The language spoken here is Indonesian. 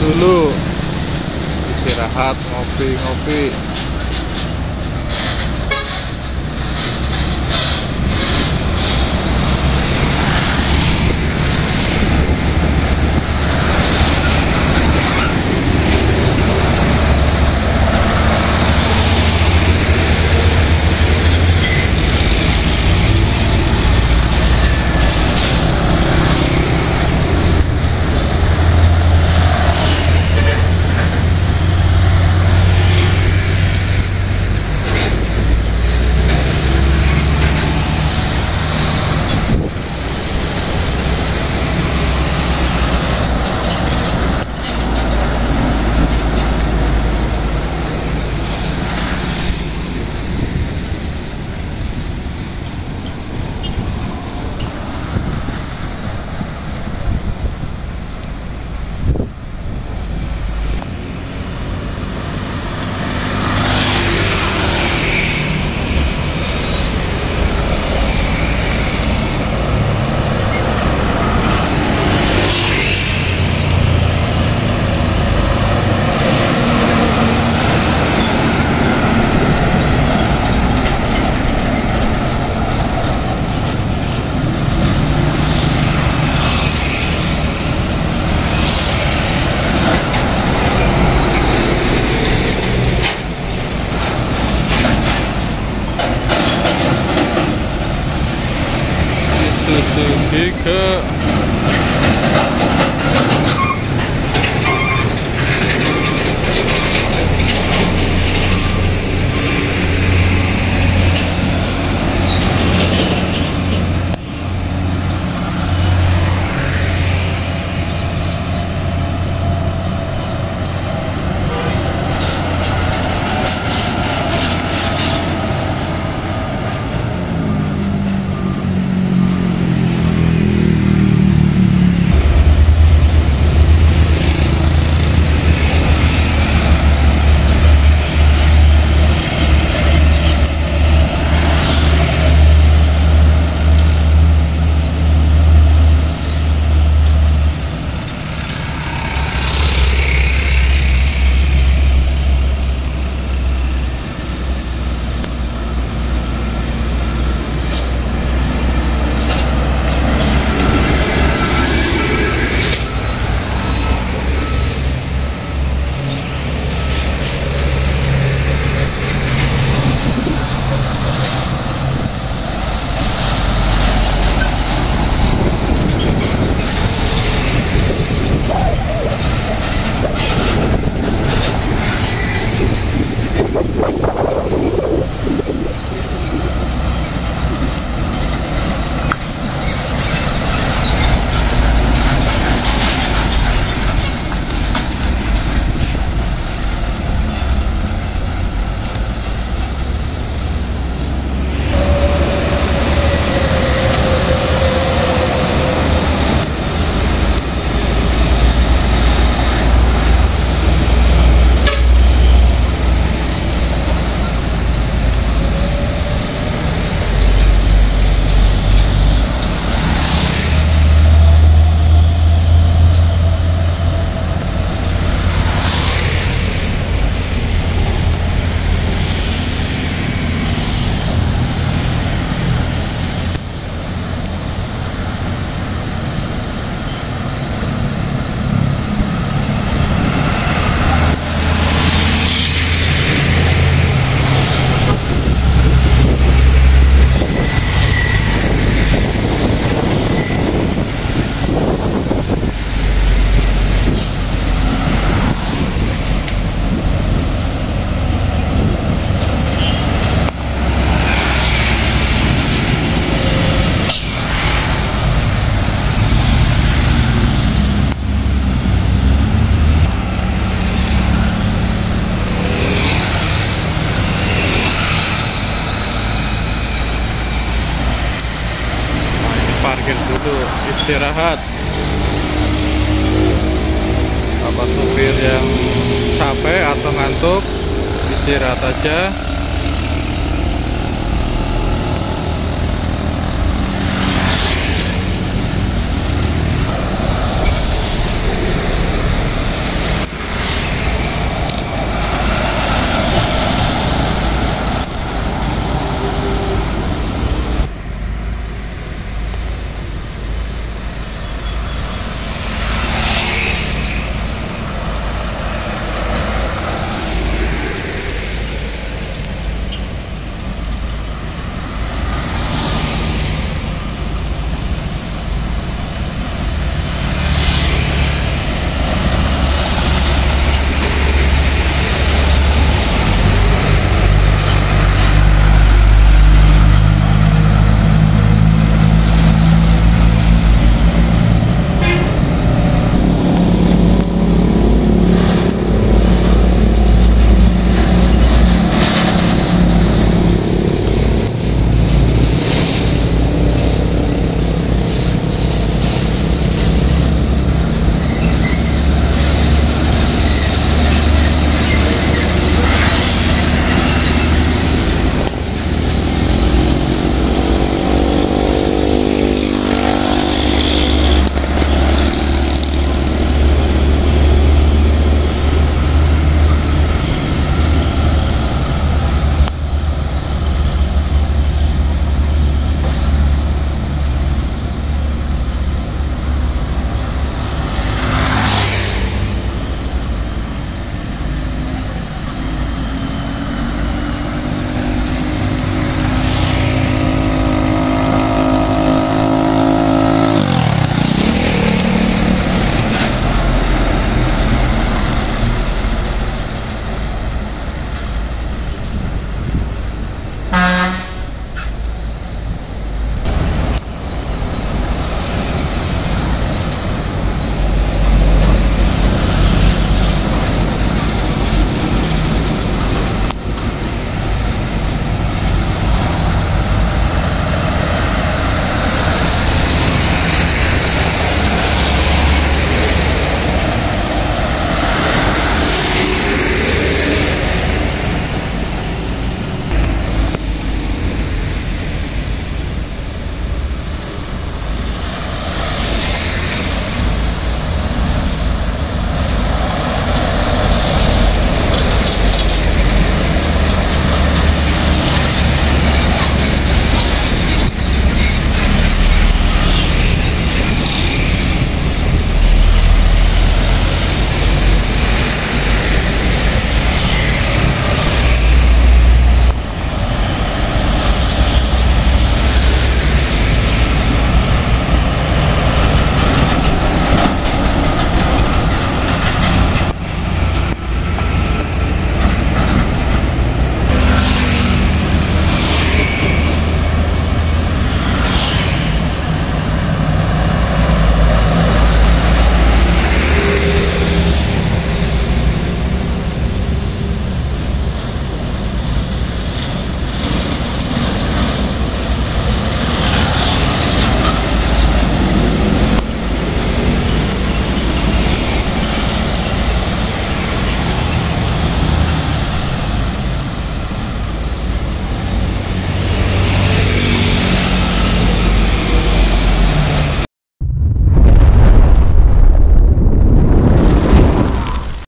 dulu. Istirahat ngopi-ngopi istirahat. Apa supir yang capek atau ngantuk istirahat aja